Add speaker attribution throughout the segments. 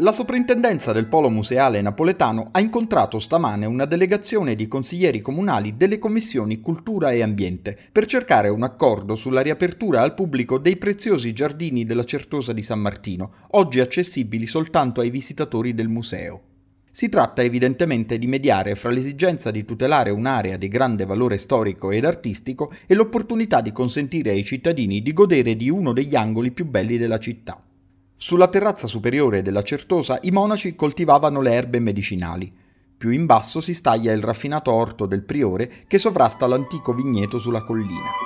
Speaker 1: La soprintendenza del Polo Museale Napoletano ha incontrato stamane una delegazione di consiglieri comunali delle commissioni Cultura e Ambiente per cercare un accordo sulla riapertura al pubblico dei preziosi giardini della Certosa di San Martino, oggi accessibili soltanto ai visitatori del museo. Si tratta evidentemente di mediare fra l'esigenza di tutelare un'area di grande valore storico ed artistico e l'opportunità di consentire ai cittadini di godere di uno degli angoli più belli della città. Sulla terrazza superiore della Certosa i monaci coltivavano le erbe medicinali. Più in basso si staglia il raffinato orto del priore che sovrasta l'antico vigneto sulla collina.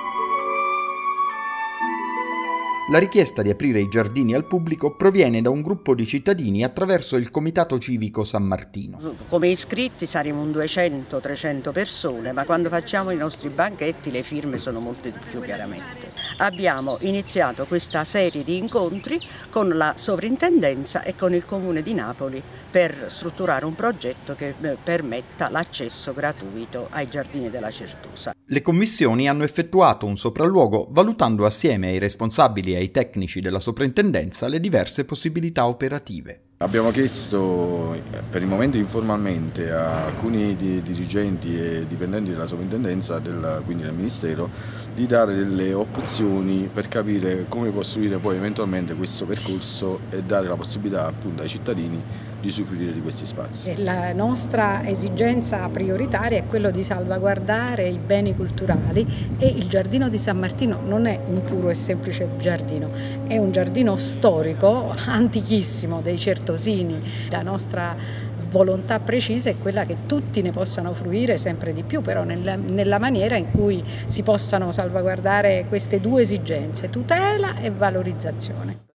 Speaker 1: La richiesta di aprire i giardini al pubblico proviene da un gruppo di cittadini attraverso il Comitato Civico San Martino.
Speaker 2: Come iscritti saremo un 200-300 persone, ma quando facciamo i nostri banchetti le firme sono molte di più chiaramente. Abbiamo iniziato questa serie di incontri con la sovrintendenza e con il Comune di Napoli per strutturare un progetto che eh, permetta l'accesso gratuito ai giardini della Certosa.
Speaker 1: Le commissioni hanno effettuato un sopralluogo valutando assieme ai responsabili e ai tecnici della soprintendenza le diverse possibilità operative.
Speaker 3: Abbiamo chiesto per il momento informalmente a alcuni dirigenti e dipendenti della sovrintendenza, quindi del Ministero, di dare delle opzioni per capire come costruire poi eventualmente questo percorso e dare la possibilità appunto ai cittadini di usufruire di questi spazi.
Speaker 4: La nostra esigenza prioritaria è quello di salvaguardare i beni culturali e il giardino di San Martino non è un puro e semplice giardino, è un giardino storico antichissimo dei certosini. La nostra volontà precisa è quella che tutti ne possano fruire sempre di più, però nella, nella maniera in cui si possano salvaguardare queste due esigenze, tutela e valorizzazione.